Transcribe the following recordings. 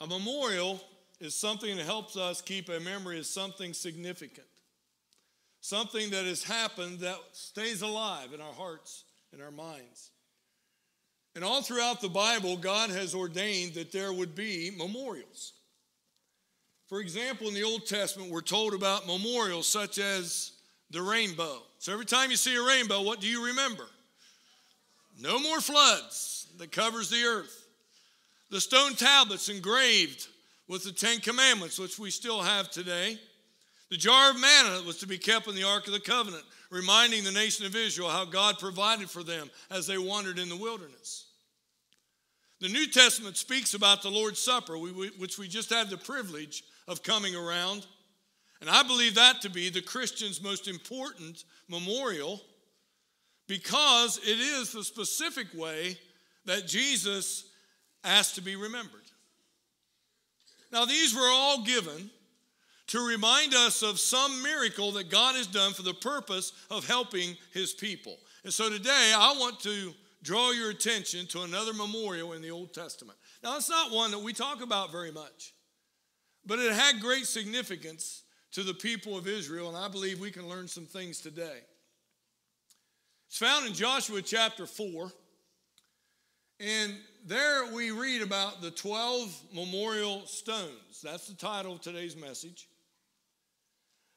A memorial is something that helps us keep a memory of something significant, something that has happened that stays alive in our hearts and our minds. And all throughout the Bible, God has ordained that there would be memorials. For example, in the Old Testament, we're told about memorials such as the rainbow. So every time you see a rainbow, what do you remember? No more floods that covers the earth. The stone tablets engraved with the Ten Commandments, which we still have today. The jar of manna that was to be kept in the Ark of the Covenant, reminding the nation of Israel how God provided for them as they wandered in the wilderness. The New Testament speaks about the Lord's Supper, which we just had the privilege of coming around. And I believe that to be the Christian's most important memorial because it is the specific way that Jesus asked to be remembered. Now, these were all given to remind us of some miracle that God has done for the purpose of helping his people. And so today, I want to draw your attention to another memorial in the Old Testament. Now, it's not one that we talk about very much, but it had great significance to the people of Israel, and I believe we can learn some things today. It's found in Joshua chapter 4, and there we read about the 12 memorial stones. That's the title of today's message.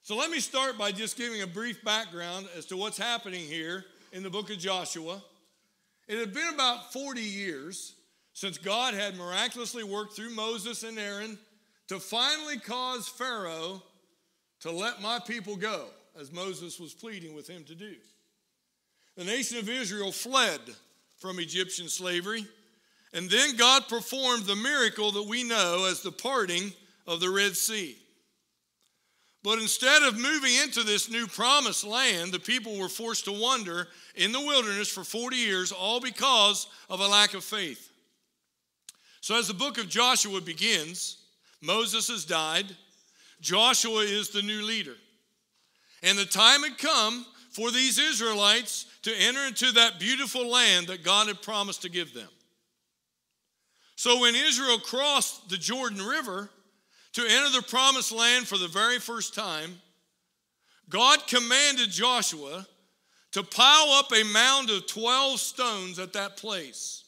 So let me start by just giving a brief background as to what's happening here in the book of Joshua. It had been about 40 years since God had miraculously worked through Moses and Aaron to finally cause Pharaoh to let my people go, as Moses was pleading with him to do. The nation of Israel fled from Egyptian slavery, and then God performed the miracle that we know as the parting of the Red Sea. But instead of moving into this new promised land, the people were forced to wander in the wilderness for 40 years, all because of a lack of faith. So, as the book of Joshua begins, Moses has died, Joshua is the new leader. And the time had come for these Israelites to enter into that beautiful land that God had promised to give them. So, when Israel crossed the Jordan River, to enter the promised land for the very first time, God commanded Joshua to pile up a mound of 12 stones at that place.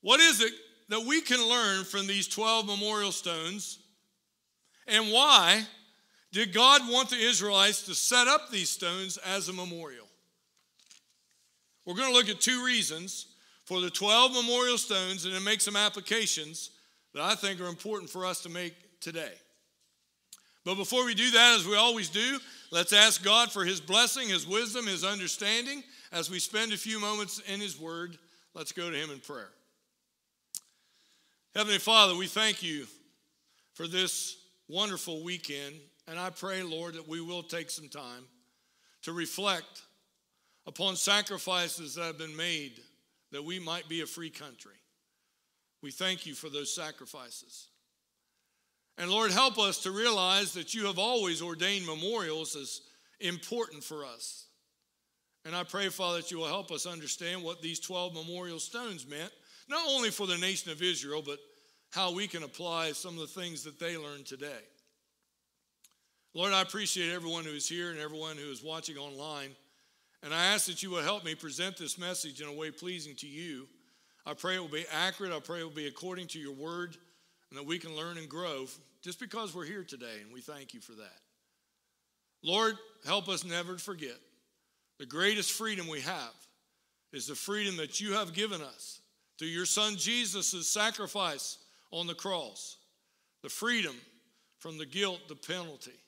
What is it that we can learn from these 12 memorial stones? And why did God want the Israelites to set up these stones as a memorial? We're going to look at two reasons for the 12 memorial stones and then make some applications that I think are important for us to make today. But before we do that, as we always do, let's ask God for His blessing, His wisdom, His understanding as we spend a few moments in His Word. Let's go to Him in prayer. Heavenly Father, we thank you for this wonderful weekend, and I pray, Lord, that we will take some time to reflect upon sacrifices that have been made that we might be a free country. We thank you for those sacrifices. And Lord, help us to realize that you have always ordained memorials as important for us. And I pray, Father, that you will help us understand what these 12 memorial stones meant, not only for the nation of Israel, but how we can apply some of the things that they learned today. Lord, I appreciate everyone who is here and everyone who is watching online. And I ask that you will help me present this message in a way pleasing to you I pray it will be accurate. I pray it will be according to your word and that we can learn and grow just because we're here today, and we thank you for that. Lord, help us never to forget the greatest freedom we have is the freedom that you have given us through your son Jesus' sacrifice on the cross. The freedom from the guilt, the penalty,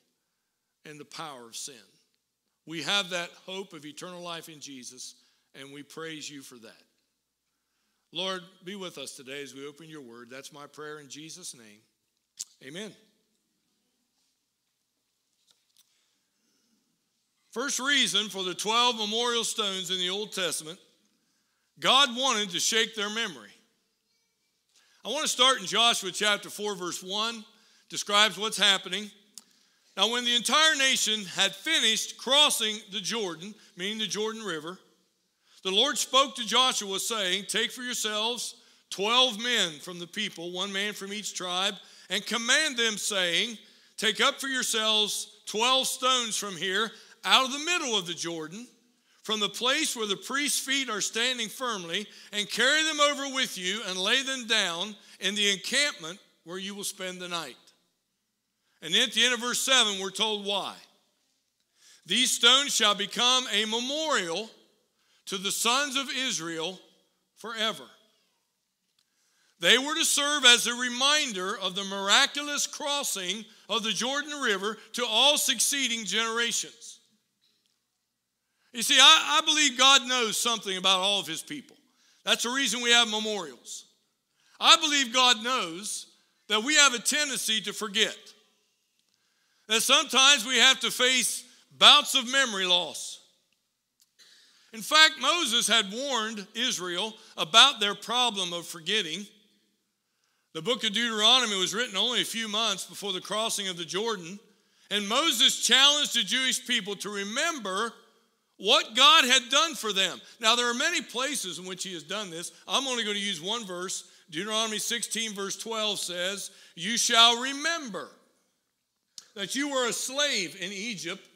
and the power of sin. We have that hope of eternal life in Jesus, and we praise you for that. Lord, be with us today as we open your word. That's my prayer in Jesus' name. Amen. First reason for the 12 memorial stones in the Old Testament God wanted to shake their memory. I want to start in Joshua chapter 4, verse 1, describes what's happening. Now, when the entire nation had finished crossing the Jordan, meaning the Jordan River, the Lord spoke to Joshua, saying, Take for yourselves 12 men from the people, one man from each tribe, and command them, saying, Take up for yourselves 12 stones from here, out of the middle of the Jordan, from the place where the priest's feet are standing firmly, and carry them over with you, and lay them down in the encampment where you will spend the night. And then at the end of verse 7, we're told why. These stones shall become a memorial to the sons of Israel forever. They were to serve as a reminder of the miraculous crossing of the Jordan River to all succeeding generations. You see, I, I, believe God knows something about all of his people. That's the reason we have memorials. I believe God knows that we have a tendency to forget. That sometimes we have to face bouts of memory loss. In fact, Moses had warned Israel about their problem of forgetting. The book of Deuteronomy was written only a few months before the crossing of the Jordan, and Moses challenged the Jewish people to remember what God had done for them. Now, there are many places in which he has done this. I'm only going to use one verse. Deuteronomy 16, verse 12 says, You shall remember that you were a slave in Egypt,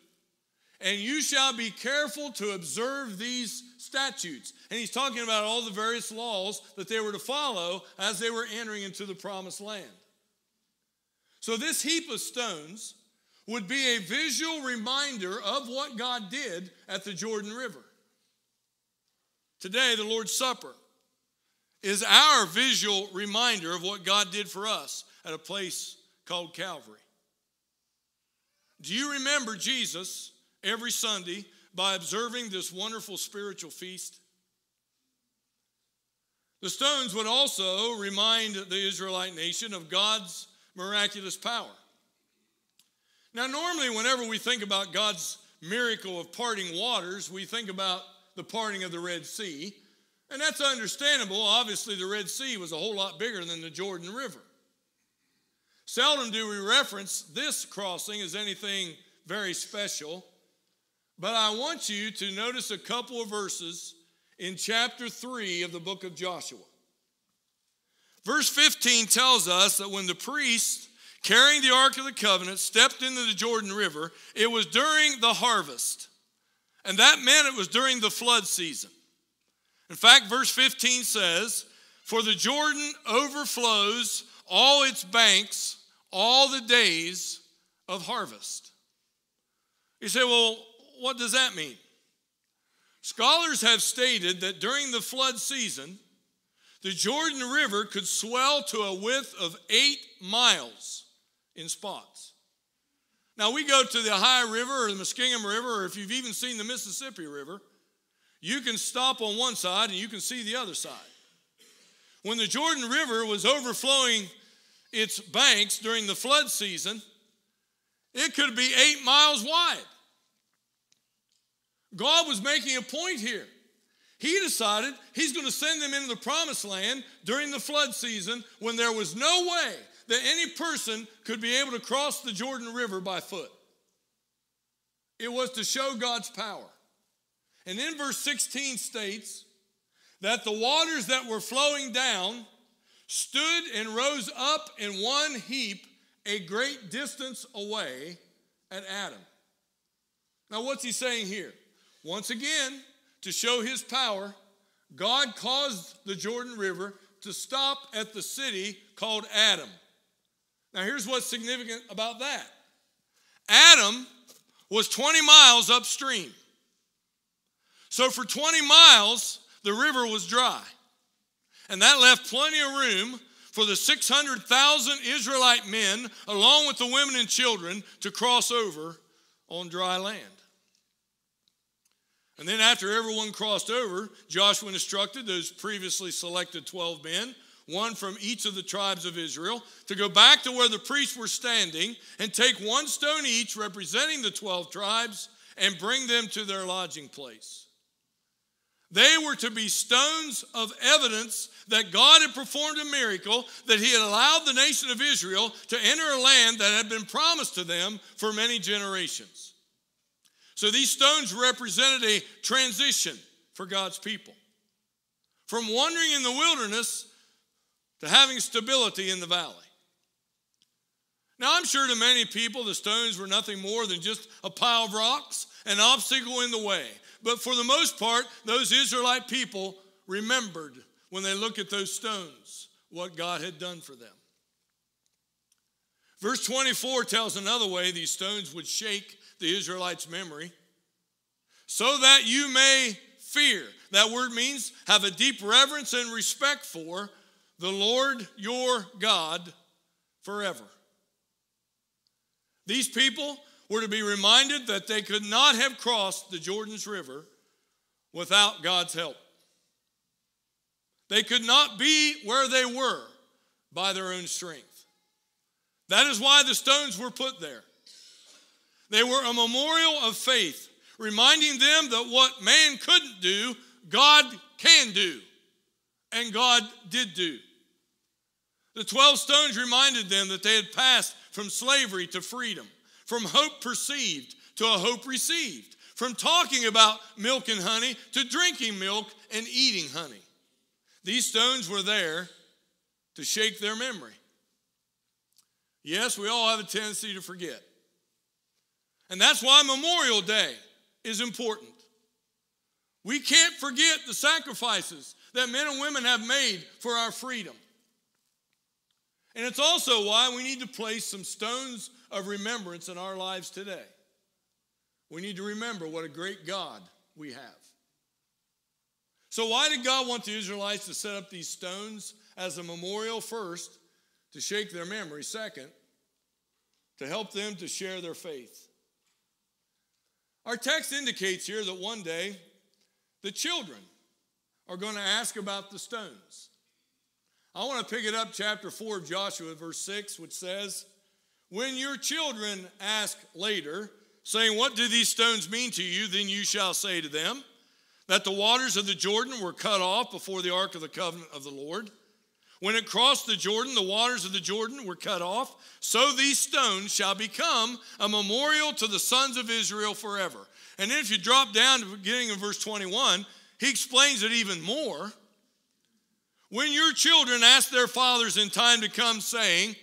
and you shall be careful to observe these statutes. And he's talking about all the various laws that they were to follow as they were entering into the promised land. So, this heap of stones would be a visual reminder of what God did at the Jordan River. Today, the Lord's Supper is our visual reminder of what God did for us at a place called Calvary. Do you remember Jesus every Sunday by observing this wonderful spiritual feast? The stones would also remind the Israelite nation of God's miraculous power. Now, normally, whenever we think about God's miracle of parting waters, we think about the parting of the Red Sea. And that's understandable. Obviously, the Red Sea was a whole lot bigger than the Jordan River. Seldom do we reference this crossing as anything very special. But I want you to notice a couple of verses in chapter 3 of the book of Joshua. Verse 15 tells us that when the priest carrying the Ark of the Covenant stepped into the Jordan River, it was during the harvest. And that meant it was during the flood season. In fact, verse 15 says, For the Jordan overflows all its banks all the days of harvest. You say, well, what does that mean? Scholars have stated that during the flood season, the Jordan River could swell to a width of eight miles in spots. Now, we go to the Ohio River or the Muskingum River, or if you've even seen the Mississippi River, you can stop on one side and you can see the other side. When the Jordan River was overflowing its banks during the flood season, it could be eight miles wide. God was making a point here. He decided he's going to send them into the promised land during the flood season when there was no way that any person could be able to cross the Jordan River by foot. It was to show God's power. And then verse 16 states that the waters that were flowing down stood and rose up in one heap a great distance away at Adam. Now, what's he saying here? Once again, to show his power, God caused the Jordan River to stop at the city called Adam. Now, here's what's significant about that Adam was 20 miles upstream. So, for 20 miles, the river was dry. And that left plenty of room for the 600,000 Israelite men, along with the women and children, to cross over on dry land. And then, after everyone crossed over, Joshua instructed those previously selected 12 men, one from each of the tribes of Israel, to go back to where the priests were standing and take one stone each representing the 12 tribes and bring them to their lodging place. They were to be stones of evidence that God had performed a miracle, that He had allowed the nation of Israel to enter a land that had been promised to them for many generations. So these stones represented a transition for God's people. From wandering in the wilderness to having stability in the valley. Now, I'm sure to many people the stones were nothing more than just a pile of rocks, an obstacle in the way. But for the most part, those Israelite people remembered when they look at those stones what God had done for them. Verse 24 tells another way these stones would shake the Israelites' memory so that you may fear. That word means have a deep reverence and respect for the Lord your God forever. These people were to be reminded that they could not have crossed the Jordan's River without God's help. They could not be where they were by their own strength. That is why the stones were put there. They were a memorial of faith, reminding them that what man couldn't do, God can do. And God did do. The 12 stones reminded them that they had passed from slavery to freedom, from hope perceived to a hope received, from talking about milk and honey to drinking milk and eating honey. These stones were there to shake their memory. Yes, we all have a tendency to forget. And that's why Memorial Day is important. We can't forget the sacrifices that men and women have made for our freedom. And it's also why we need to place some stones of remembrance in our lives today. We need to remember what a great God we have. So, why did God want the Israelites to set up these stones as a memorial first, to shake their memory, second, to help them to share their faith? Our text indicates here that one day the children are going to ask about the stones. I want to pick it up, chapter 4 of Joshua, verse 6, which says, When your children ask later, saying, What do these stones mean to you? Then you shall say to them, That the waters of the Jordan were cut off before the ark of the covenant of the Lord. When it crossed the Jordan, the waters of the Jordan were cut off. So these stones shall become a memorial to the sons of Israel forever. And then if you drop down to the beginning of verse 21, he explains it even more. When your children ask their fathers in time to come, saying,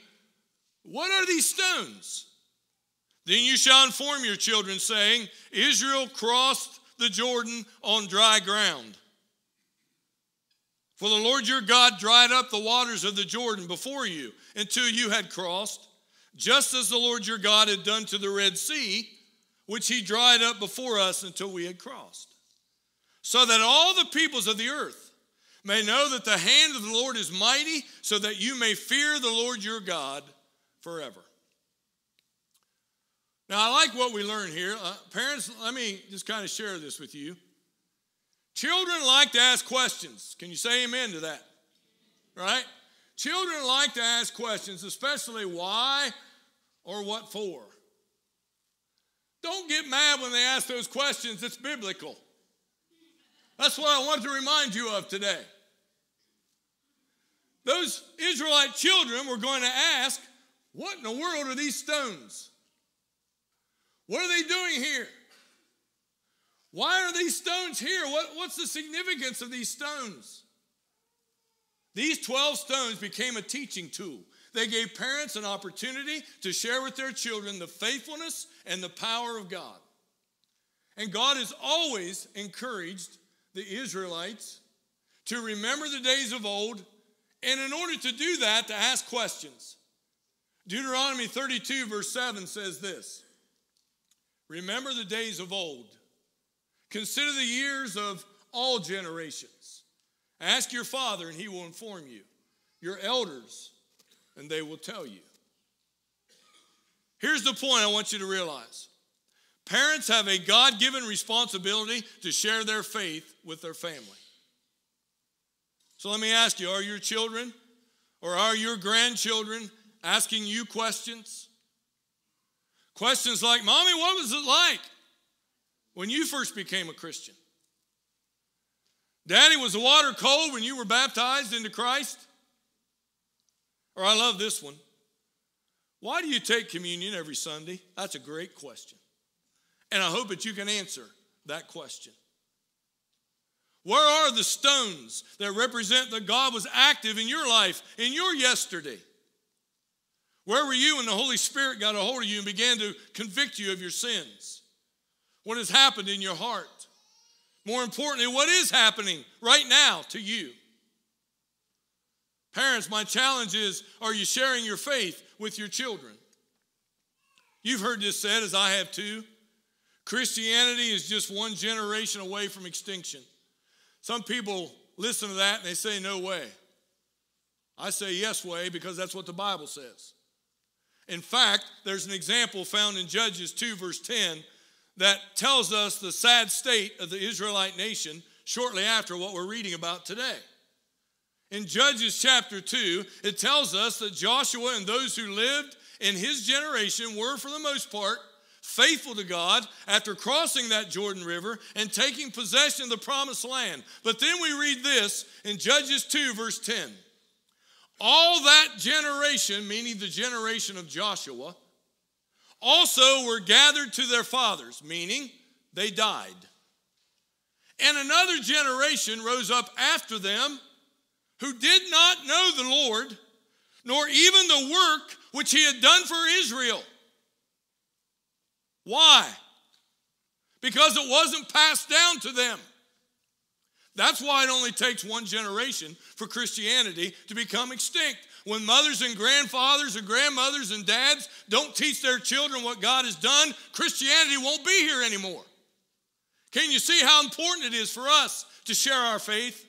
What are these stones? Then you shall inform your children, saying, Israel crossed the Jordan on dry ground. For the Lord your God dried up the waters of the Jordan before you until you had crossed, just as the Lord your God had done to the Red Sea, which he dried up before us until we had crossed. So that all the peoples of the earth may know that the hand of the Lord is mighty, so that you may fear the Lord your God forever. Now, I like what we learn here. Uh, parents, let me just kind of share this with you. Children like to ask questions. Can you say amen to that? Right? Children like to ask questions, especially why or what for. Don't get mad when they ask those questions, it's biblical. That's what I want to remind you of today. Those Israelite children were going to ask, What in the world are these stones? What are they doing here? Why are these stones here? What, what's the significance of these stones? These 12 stones became a teaching tool. They gave parents an opportunity to share with their children the faithfulness and the power of God. And God has always encouraged the Israelites to remember the days of old, and in order to do that, to ask questions. Deuteronomy 32, verse 7 says this Remember the days of old, consider the years of all generations. Ask your father, and he will inform you, your elders, and they will tell you. Here's the point I want you to realize Parents have a God given responsibility to share their faith with their family. So let me ask you are your children or are your grandchildren asking you questions? Questions like, Mommy, what was it like when you first became a Christian? Daddy, was the water cold when you were baptized into Christ? Or I love this one. Why do you take communion every Sunday? That's a great question. And I hope that you can answer that question. Where are the stones that represent that God was active in your life, in your yesterday? Where were you when the Holy Spirit got a hold of you and began to convict you of your sins? What has happened in your heart? More importantly, what is happening right now to you? Parents, my challenge is are you sharing your faith with your children? You've heard this said, as I have too. Christianity is just one generation away from extinction. Some people listen to that and they say, No way. I say, Yes, way, because that's what the Bible says. In fact, there's an example found in Judges 2, verse 10, that tells us the sad state of the Israelite nation shortly after what we're reading about today. In Judges chapter 2, it tells us that Joshua and those who lived in his generation were, for the most part, faithful to God after crossing that Jordan River and taking possession of the promised land. But then we read this in Judges 2, verse 10. All that generation, meaning the generation of Joshua, also were gathered to their fathers, meaning they died. And another generation rose up after them who did not know the Lord, nor even the work which he had done for Israel. Why? Because it wasn't passed down to them. That's why it only takes one generation for Christianity to become extinct. When mothers and grandfathers and grandmothers and dads don't teach their children what God has done, Christianity won't be here anymore. Can you see how important it is for us to share our faith?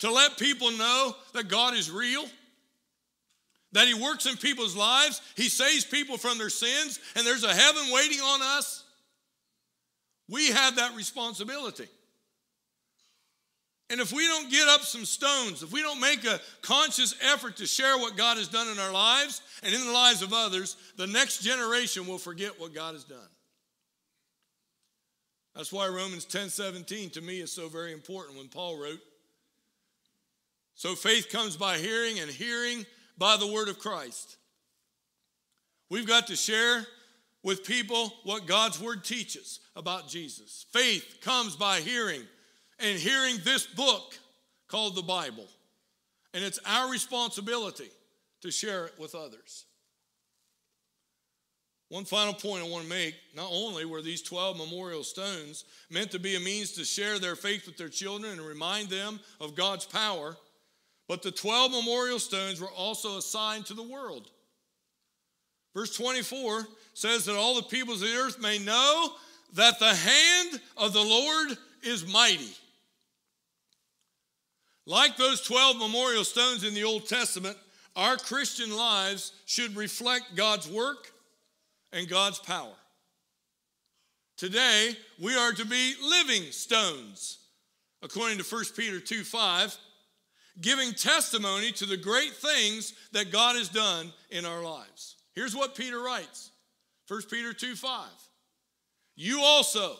To let people know that God is real? That He works in people's lives, He saves people from their sins, and there's a heaven waiting on us? We have that responsibility. And if we don't get up some stones, if we don't make a conscious effort to share what God has done in our lives and in the lives of others, the next generation will forget what God has done. That's why Romans 10 17 to me is so very important when Paul wrote, So faith comes by hearing, and hearing by the word of Christ. We've got to share with people what God's word teaches about Jesus. Faith comes by hearing, and hearing this book called the Bible. And it's our responsibility to share it with others. One final point I want to make not only were these 12 memorial stones meant to be a means to share their faith with their children and remind them of God's power, but the 12 memorial stones were also assigned to the world. Verse 24 says that all the peoples of the earth may know that the hand of the Lord is mighty. Like those 12 memorial stones in the Old Testament, our Christian lives should reflect God's work and God's power. Today, we are to be living stones, according to 1 Peter 2 5, giving testimony to the great things that God has done in our lives. Here's what Peter writes 1 Peter 2 5. You also,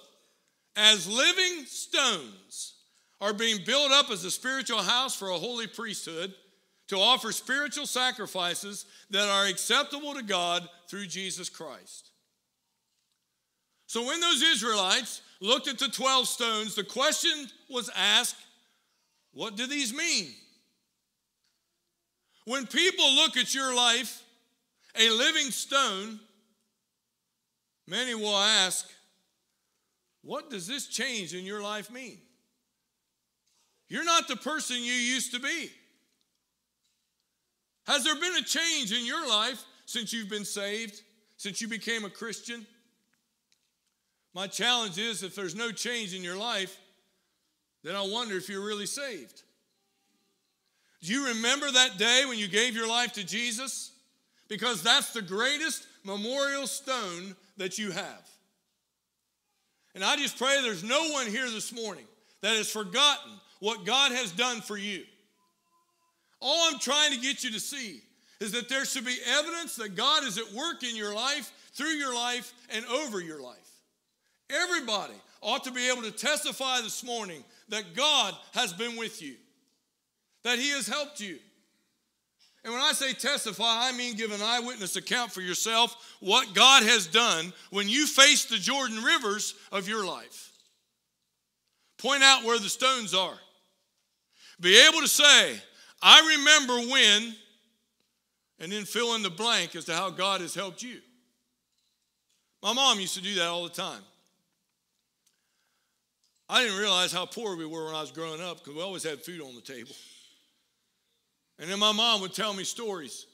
as living stones, are being built up as a spiritual house for a holy priesthood to offer spiritual sacrifices that are acceptable to God through Jesus Christ. So when those Israelites looked at the 12 stones, the question was asked what do these mean? When people look at your life, a living stone, many will ask, What does this change in your life mean? You're not the person you used to be. Has there been a change in your life since you've been saved, since you became a Christian? My challenge is if there's no change in your life, then I wonder if you're really saved. Do you remember that day when you gave your life to Jesus? Because that's the greatest memorial stone that you have. And I just pray there's no one here this morning that has forgotten what God has done for you. All I'm trying to get you to see is that there should be evidence that God is at work in your life, through your life, and over your life. Everybody ought to be able to testify this morning that God has been with you, that He has helped you. And when I say testify, I mean give an eyewitness account for yourself what God has done when you face the Jordan rivers of your life. point out where the stones are. Be able to say, I remember when, and then fill in the blank as to how God has helped you. My mom used to do that all the time. I didn't realize how poor we were when I was growing up because we always had food on the table. And then my mom would tell me stories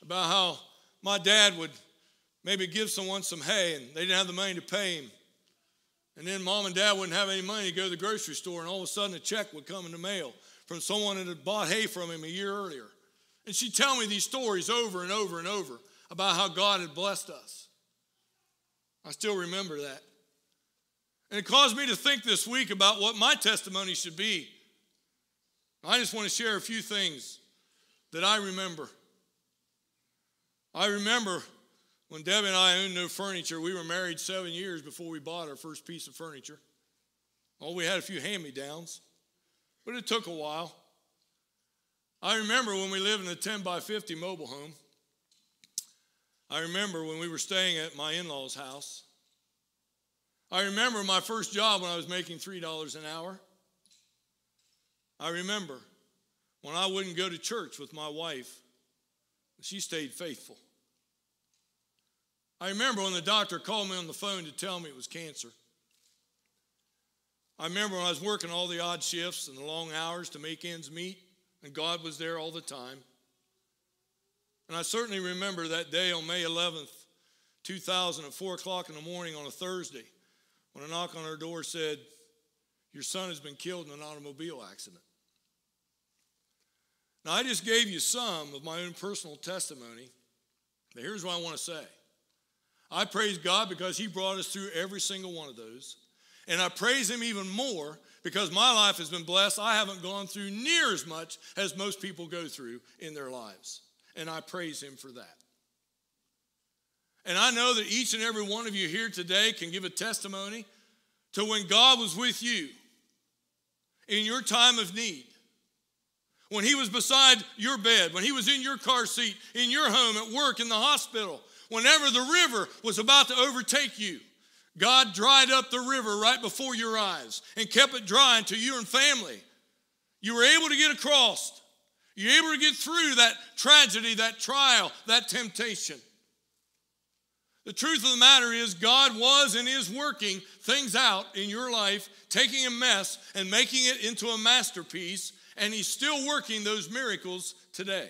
about how my dad would maybe give someone some hay and they didn't have the money to pay him. And then mom and dad wouldn't have any money to go to the grocery store, and all of a sudden a check would come in the mail from someone that had bought hay from him a year earlier. And she'd tell me these stories over and over and over about how God had blessed us. I still remember that. And it caused me to think this week about what my testimony should be. I just want to share a few things that I remember. I remember when Deb and I owned no furniture, we were married seven years before we bought our first piece of furniture. Oh, we had a few hand me downs, but it took a while. I remember when we lived in a 10 by 50 mobile home. I remember when we were staying at my in law's house. I remember my first job when I was making $3 an hour. I remember when I wouldn't go to church with my wife, she stayed faithful. I remember when the doctor called me on the phone to tell me it was cancer. I remember when I was working all the odd shifts and the long hours to make ends meet, and God was there all the time. And I certainly remember that day on May 11th, 2000, at 4 o'clock in the morning on a Thursday, when a knock on our door said, Your son has been killed in an automobile accident. Now, I just gave you some of my own personal testimony, but here's what I want to say I praise God because He brought us through every single one of those. And I praise Him even more because my life has been blessed. I haven't gone through near as much as most people go through in their lives. And I praise Him for that. And I know that each and every one of you here today can give a testimony to when God was with you in your time of need. When he was beside your bed, when he was in your car seat, in your home, at work, in the hospital, whenever the river was about to overtake you, God dried up the river right before your eyes and kept it dry until you and family. You were able to get across. You were able to get through that tragedy, that trial, that temptation. The truth of the matter is, God was and is working things out in your life, taking a mess and making it into a masterpiece, and He's still working those miracles today.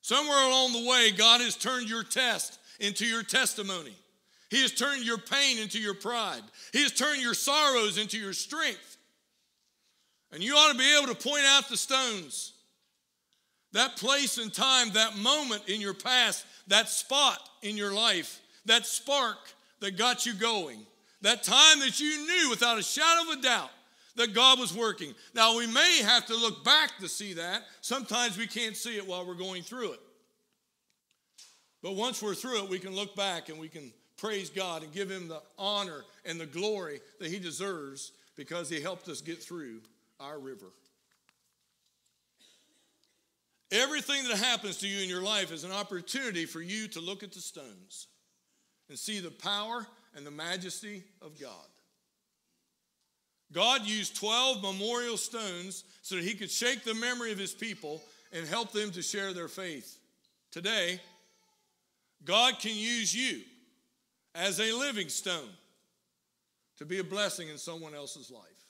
Somewhere along the way, God has turned your test into your testimony. He has turned your pain into your pride. He has turned your sorrows into your strength. And you ought to be able to point out the stones. That place and time, that moment in your past, that spot in your life, that spark that got you going, that time that you knew without a shadow of a doubt that God was working. Now, we may have to look back to see that. Sometimes we can't see it while we're going through it. But once we're through it, we can look back and we can praise God and give Him the honor and the glory that He deserves because He helped us get through our river. Everything that happens to you in your life is an opportunity for you to look at the stones and see the power and the majesty of God. God used 12 memorial stones so that he could shake the memory of his people and help them to share their faith. Today, God can use you as a living stone to be a blessing in someone else's life.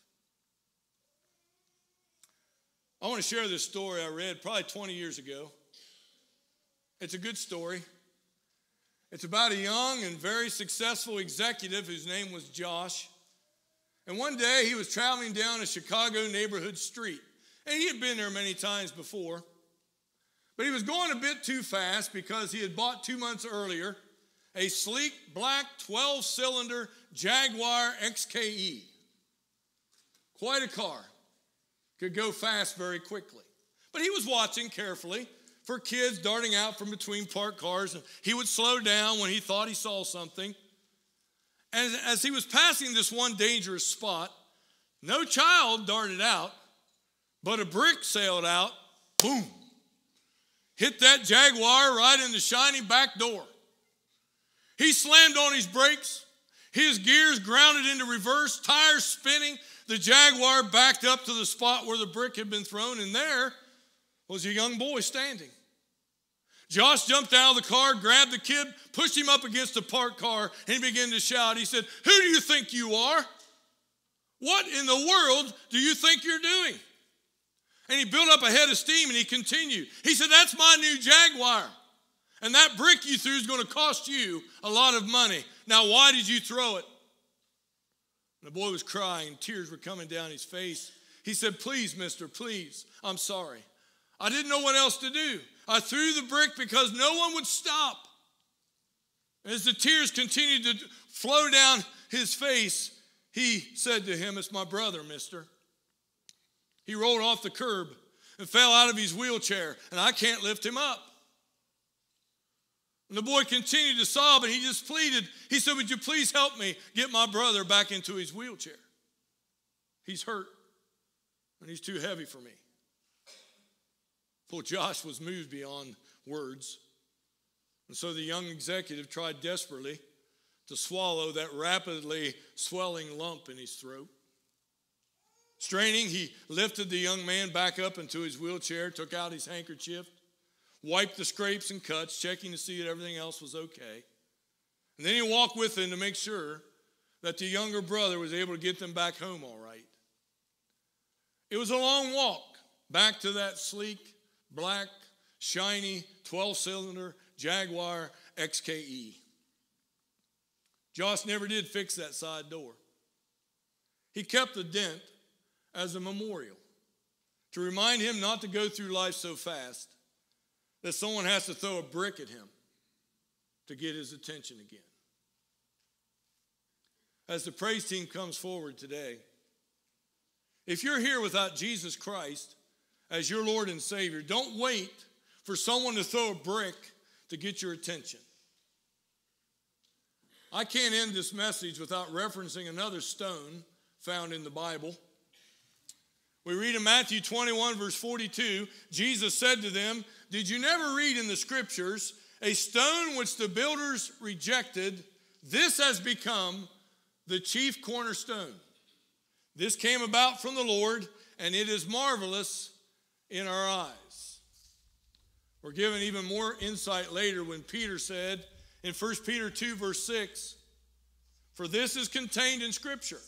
I want to share this story I read probably 20 years ago. It's a good story. It's about a young and very successful executive whose name was Josh. And one day he was traveling down a Chicago neighborhood street. And he had been there many times before. But he was going a bit too fast because he had bought two months earlier a sleek black 12 cylinder Jaguar XKE. Quite a car. Could go fast very quickly. But he was watching carefully for kids darting out from between parked cars. And he would slow down when he thought he saw something. And as he was passing this one dangerous spot, no child darted out, but a brick sailed out, boom, hit that Jaguar right in the shiny back door. He slammed on his brakes. His gears grounded into reverse, tires spinning. The Jaguar backed up to the spot where the brick had been thrown, and there was a young boy standing. Josh jumped out of the car, grabbed the kid, pushed him up against a parked car, and he began to shout. He said, Who do you think you are? What in the world do you think you're doing? And he built up a head of steam and he continued. He said, That's my new Jaguar. And that brick you threw is going to cost you a lot of money. Now, why did you throw it? And the boy was crying, tears were coming down his face. He said, Please, mister, please, I'm sorry. I didn't know what else to do. I threw the brick because no one would stop. As the tears continued to flow down his face, he said to him, It's my brother, mister. He rolled off the curb and fell out of his wheelchair, and I can't lift him up. And the boy continued to sob, and he just pleaded. He said, Would you please help me get my brother back into his wheelchair? He's hurt, and he's too heavy for me. Poor Josh was moved beyond words. And so the young executive tried desperately to swallow that rapidly swelling lump in his throat. Straining, he lifted the young man back up into his wheelchair, took out his handkerchief, wiped the scrapes and cuts, checking to see that everything else was okay. And then he walked with him to make sure that the younger brother was able to get them back home all right. It was a long walk back to that sleek, black, shiny 12 cylinder Jaguar XKE. Josh never did fix that side door. He kept the dent as a memorial to remind him not to go through life so fast that someone has to throw a brick at him to get his attention again. As the praise team comes forward today, if you're here without Jesus Christ as your Lord and Savior, don't wait for someone to throw a brick to get your attention. I can't end this message without referencing another stone found in the Bible. We read in Matthew 21, verse 42, Jesus said to them, Did you never read in the scriptures, a stone which the builders rejected, this has become the chief cornerstone? This came about from the Lord, and it is marvelous in our eyes. We're given even more insight later when Peter said in 1 Peter 2, verse 6, For this is contained in Scripture.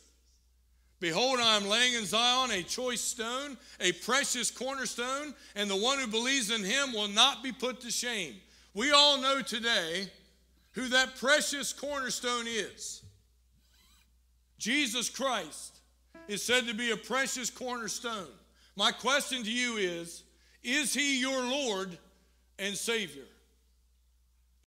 Behold, I am laying in Zion a choice stone, a precious cornerstone, and the one who believes in him will not be put to shame. We all know today who that precious cornerstone is. Jesus Christ is said to be a precious cornerstone. My question to you is Is he your Lord and Savior?